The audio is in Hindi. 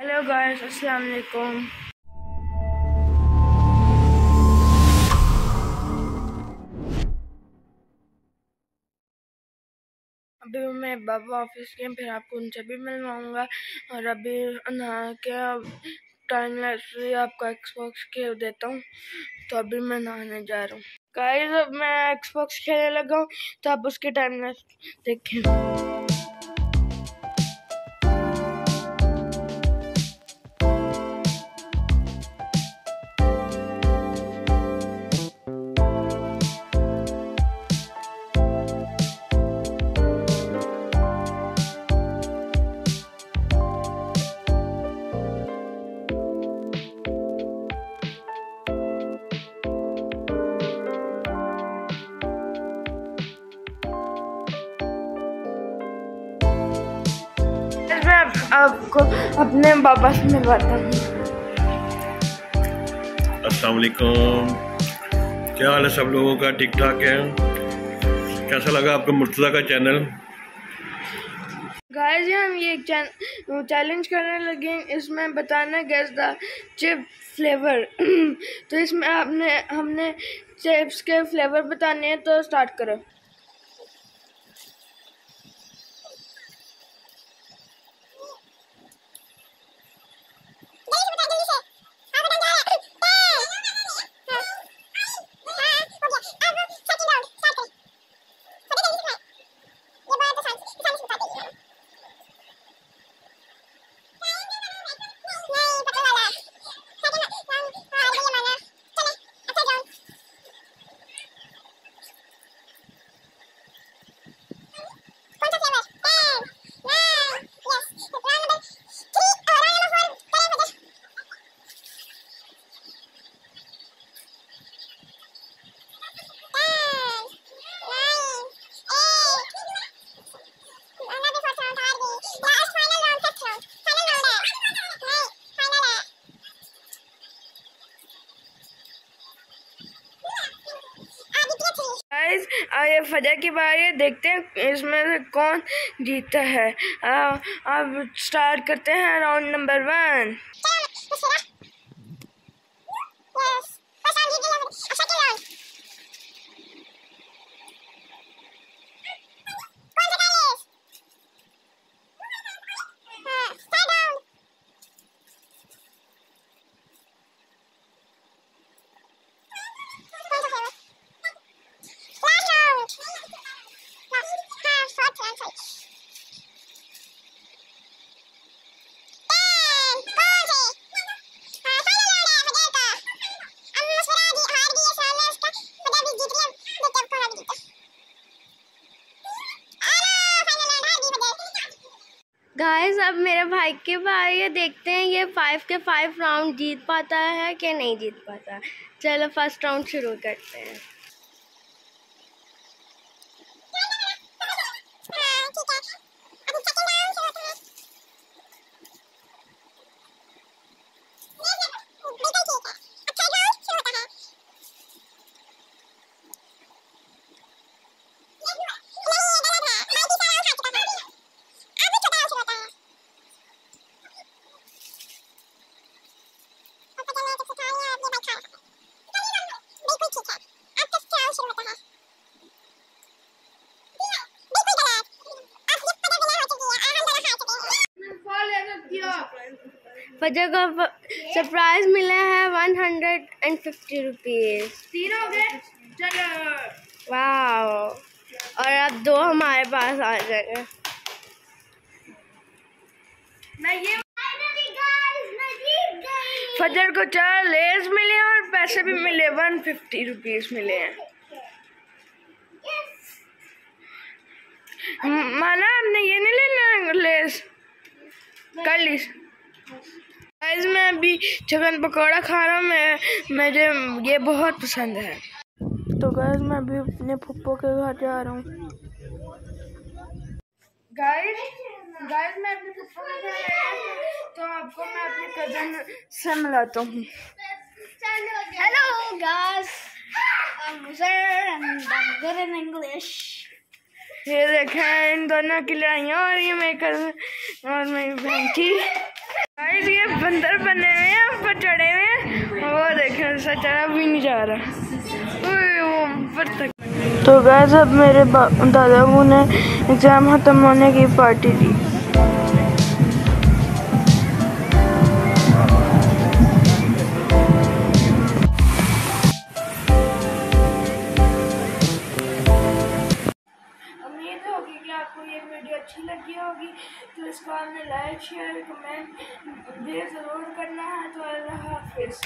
हेलो गाइस अस्सलाम वालेकुम अभी मैं बाबा ऑफ़िस के फिर आपको उनसे भी मिलवाऊँगा। और अभी नहा के टाइम लैप्स आपको एक्सबॉक्स खेल देता हूँ। तो अभी मैं नहाने जा रहा हूँ। गाइस अब मैं एक्सबॉक्स खेलने लगा हूँ तो आप उसके टाइम लैप्स देखें। आपको अपने बाबा से मिलवाता हूँ अस्सलाम वालेकुम क्या हाल है सब लोगों का? ठीक ठाक है? कैसा लगा आपको मुर्तज़ा का चैनल? गाय जी हम ये चैलेंज करने लगे इसमें बताना गैस द चिप फ्लेवर तो इसमें आपने हमने चिप्स के फ्लेवर बताने हैं तो स्टार्ट करो। गाइस ये फजा की बारी है देखते हैं इसमें से कौन जीतता है। अब स्टार्ट करते हैं राउंड नंबर वन गाइस अब मेरे भाई के भाई, ये देखते हैं ये फाइव के फाइव राउंड जीत पाता है कि नहीं जीत पाता। चलो फ़र्स्ट राउंड शुरू करते हैं। फजर को सरप्राइज़ मिले हैं one hundred and fifty rupees तीन हो गए। चलो। वाह और अब दो हमारे पास आ जाएँगे। मैं ये फजर को चार लेस मिले और पैसे भी मिले वन फिफ्टी रुपीज़ मिले हैं। माना आपने ये नहीं लेना लेस कर ली गाइस मैं अभी चिकन पकौड़ा खा रहा हूँ। मैं मुझे ये बहुत पसंद है। तो गाइस मैं अभी अपने पप्पो के घर जा रहा हूँ। गाइस गाइस मैं अपने पप्पो के घर आया हूँ, तो आपको मैं अपने कज़न से मिलाता हूँ। Hello guys, I'm Uzair and I'm good in English. ये देखें इन दोनों की लड़ाइयाँ और ये मेरे कज़न और मेरी बहन की। गाइस ये बंदर बने हुए हैं, ऊपर चढ़े हुए हैं। वो देखें चढ़ा भी नहीं जा रहा। ऊपर तक तो गैस अब मेरे दादाबू ने एग्ज़ाम ख़त्म होने की पार्टी दी। लगी होगी तो इसको आपने लाइक शेयर कमेंट भी ज़रूर करना है। तो अल्लाह हाफिज़।